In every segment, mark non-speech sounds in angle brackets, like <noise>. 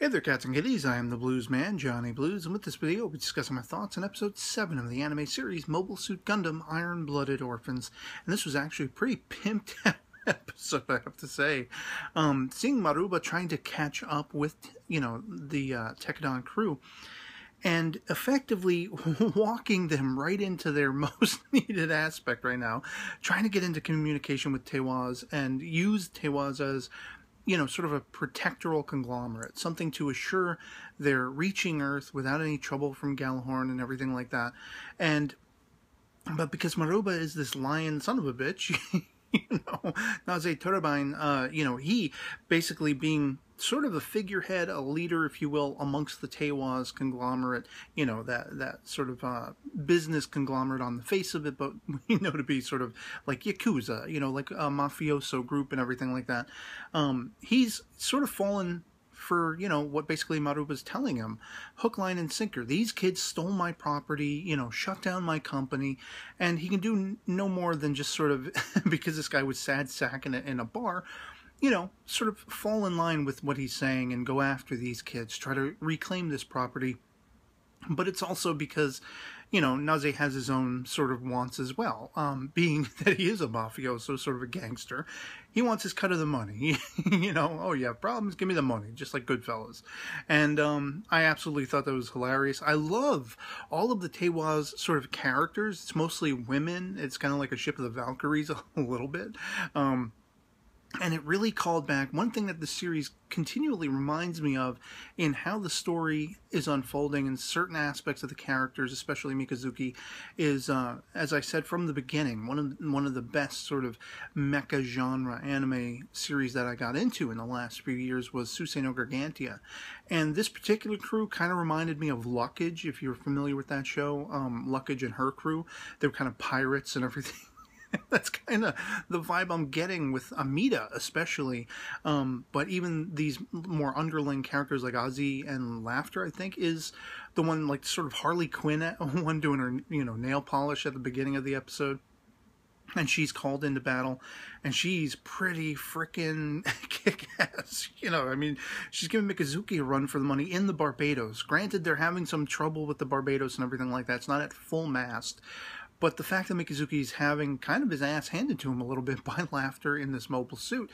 Hey there, cats and kitties. I am the Blues Man, Johnny Blues, and with this video, we'll be discussing my thoughts on episode 7 of the anime series Mobile Suit Gundam Iron Blooded Orphans. And this was actually a pretty pimped <laughs> episode, I have to say. Um, seeing Maruba trying to catch up with, you know, the uh, Tekkadan crew and effectively <laughs> walking them right into their <laughs> most needed aspect right now, trying to get into communication with Teiwaz and use Teiwaz as you know, sort of a protectoral conglomerate, something to assure they're reaching Earth without any trouble from Gjallarhorn and everything like that. And but because Maruba is this lion son of a bitch, <laughs> you know, Naze Turbine, uh, you know, he basically being sort of a figurehead, a leader, if you will, amongst the Teiwaz conglomerate, you know, that, that sort of uh, business conglomerate on the face of it, but <laughs> you know to be sort of like Yakuza, you know, like a mafioso group and everything like that. Um, he's sort of fallen for you know what basically Maruba's telling him, hook, line, and sinker. These kids stole my property, you know, shut down my company, and he can do no more than just sort of <laughs> because this guy was sad sack in a, in a bar you know, sort of fall in line with what he's saying and go after these kids, try to reclaim this property. But it's also because, you know, Naze has his own sort of wants as well. Um, being <laughs> that he is a mafioso, sort of a gangster, he wants his cut of the money. <laughs> you know, oh, you have problems? Give me the money, just like Goodfellas. And um, I absolutely thought that was hilarious. I love all of the Teiwaz sort of characters. It's mostly women. It's kind of like a Ship of the Valkyries <laughs> a little bit. Um, and it really called back one thing that the series continually reminds me of in how the story is unfolding and certain aspects of the characters especially mikazuki is uh, as i said from the beginning one of one of the best sort of mecha genre anime series that i got into in the last few years was Suisei no Gargantia and this particular crew kind of reminded me of Lukkage if you're familiar with that show. Um, Lukkage and her crew they were kind of pirates and everything <laughs> that's kind of the vibe I'm getting with Amida, especially. Um, but even these more underling characters like Azee and Lafter, I think, is the one like sort of Harley Quinn, <laughs> one doing her you know nail polish at the beginning of the episode. And she's called into battle, and she's pretty freaking <laughs> kick ass. You know, I mean, she's giving Mikazuki a run for the money in the Barbatos. Granted, they're having some trouble with the Barbatos and everything like that. It's not at full mast, but the fact that Mikazuki's having kind of his ass handed to him a little bit <laughs> by Lafter in this mobile suit,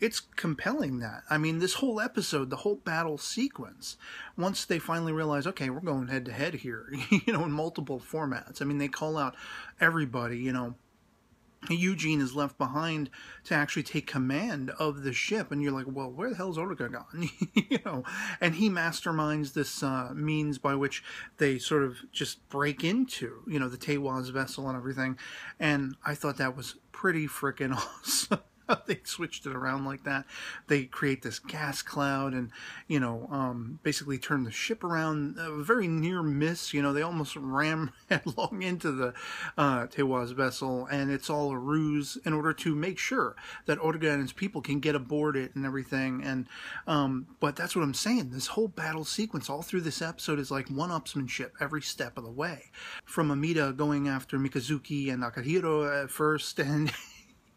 it's compelling that. I mean, this whole episode, the whole battle sequence, once they finally realize, okay, we're going head to head here, <laughs> you know, in multiple formats. I mean, they call out everybody, you know, Eugene is left behind to actually take command of the ship, and you're like, well, where the hell is Ortega gone? <laughs> you know, and he masterminds this uh, means by which they sort of just break into, you know, the Teiwaz vessel and everything, and I thought that was pretty freaking <laughs> awesome. <laughs> they switched it around like that. They create this gas cloud and, you know, um, basically turn the ship around. A very near miss, you know, they almost <laughs> ram headlong into the uh, Teiwaz vessel, and it's all a ruse in order to make sure that Ortega and his people can get aboard it and everything. And, um, but that's what I'm saying. This whole battle sequence all through this episode is like one-upsmanship every step of the way. From Amida going after Mikazuki and Akihiro at first, <laughs> and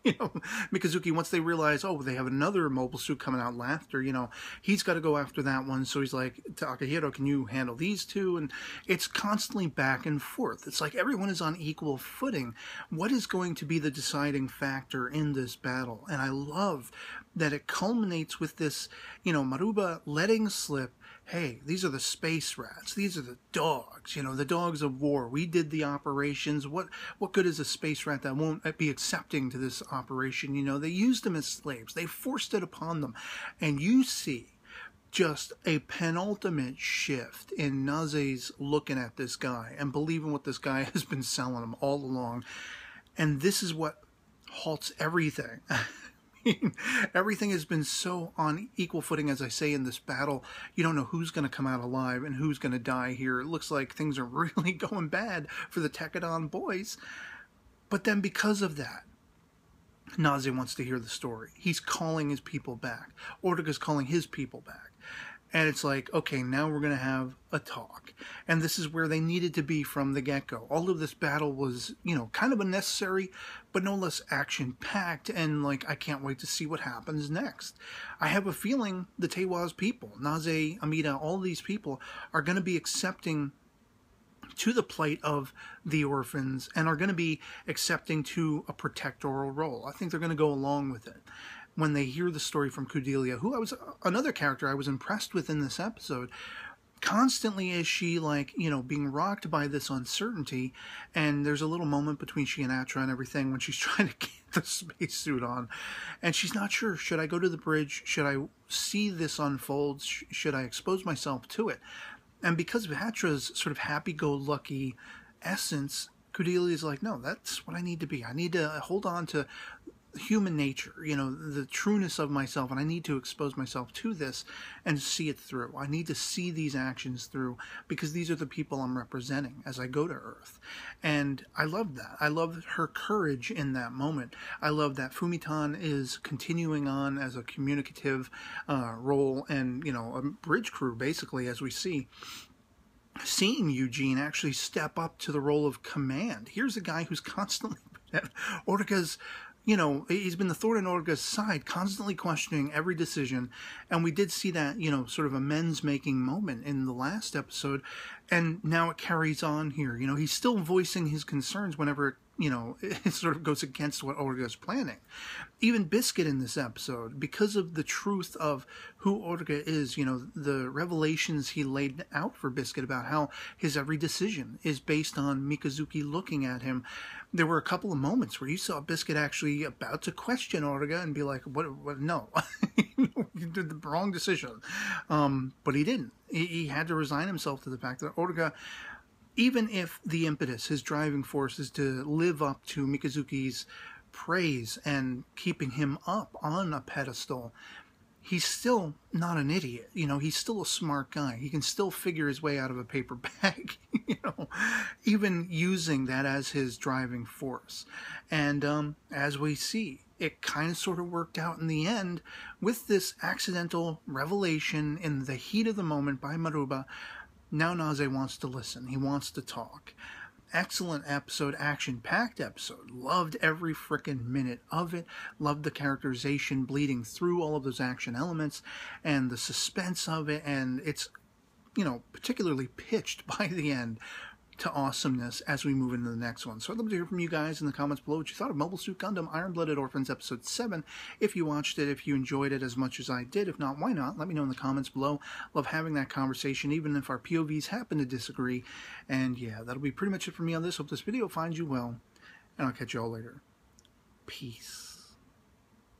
you <laughs> know, Mikazuki, once they realize, oh, they have another mobile suit coming out, Lafter, you know, he's got to go after that one. So he's like, to Akihiro, can you handle these two? And it's constantly back and forth. It's like everyone is on equal footing. What is going to be the deciding factor in this battle? And I love that it culminates with this, you know, Maruba letting slip hey, these are the space rats. These are the dogs, you know, the dogs of war. We did the operations. What what good is a space rat that won't be accepting to this operation? You know, they used them as slaves. They forced it upon them. And you see just a penultimate shift in Naze's looking at this guy and believing what this guy <laughs> has been selling him all along. And this is what halts everything. <laughs> <laughs> everything has been so on equal footing, as I say, in this battle. You don't know who's going to come out alive and who's going to die here. It looks like things are <laughs> really going bad for the Tekkadan boys. But then because of that, Naze wants to hear the story. He's calling his people back. Ortega's calling his people back. And it's like, okay, now we're going to have a talk. And this is where they needed to be from the get go. All of this battle was, you know, kind of unnecessary, but no less action packed. And, like, I can't wait to see what happens next. I have a feeling the Teiwaz people, Naze, Amida, all these people are going to be accepting to the plight of the orphans and are going to be accepting to a protectoral role. I think they're going to go along with it when they hear the story from Kudelia, who I was another character I was impressed with in this episode. Constantly is she like, you know, being rocked by this uncertainty, and there's a little moment between she and Atra and everything when she's <laughs> trying to get the spacesuit on, and she's not sure. Should I go to the bridge? Should I see this unfold? Should I expose myself to it? And because of Atra's sort of happy-go-lucky essence, Kudelia is like, no, that's what I need to be. I need to hold on to human nature, you know, the trueness of myself, and I need to expose myself to this and see it through. I need to see these actions through because these are the people I'm representing as I go to Earth. And I love that. I love her courage in that moment. I love that Fumitan is continuing on as a communicative uh, role and, you know, a bridge crew, basically, as we see seeing Eugene actually step up to the role of command. Here's a guy who's constantly <laughs> Orga's you know, he's been the thorn in Orga's side, constantly questioning every decision. And we did see that, you know, sort of amends making moment in the last episode. And now it carries on here. You know, he's still voicing his concerns whenever you know, <laughs> it sort of goes against what Orga is planning. Even Biscuit in this episode, because of the truth of who Orga is, you know, the revelations he laid out for Biscuit about how his every decision is based on Mikazuki looking at him. There were a couple of moments where you saw Biscuit actually about to question Orga and be like, "What? what no, <laughs> you did the wrong decision." Um, but he didn't. He, he had to resign himself to the fact that Orga even if the impetus, his driving force, is to live up to Mikazuki's praise and keeping him up on a pedestal, he's still not an idiot. You know, he's still a smart guy. He can still figure his way out of a paper <laughs> bag, you know, even using that as his driving force. And um, as we see, it kind of sort of worked out in the end with this accidental revelation in the heat of the moment by Maruba now Naze wants to listen. He wants to talk. Excellent episode, action packed episode. Loved every freaking minute of it. Loved the characterization bleeding through all of those action elements and the suspense of it. And it's, you know, particularly pitched <laughs> by the end to awesomeness as we move into the next one. So I'd love to hear from you guys in the comments below what you thought of Mobile Suit Gundam Iron Blooded Orphans Episode 7. If you watched it, if you enjoyed it as much as I did. If not, why not? Let me know in the comments below. Love having that conversation, even if our POVs happen to disagree. And yeah, that'll be pretty much it for me on this. Hope this video finds you well, and I'll catch you all later. Peace.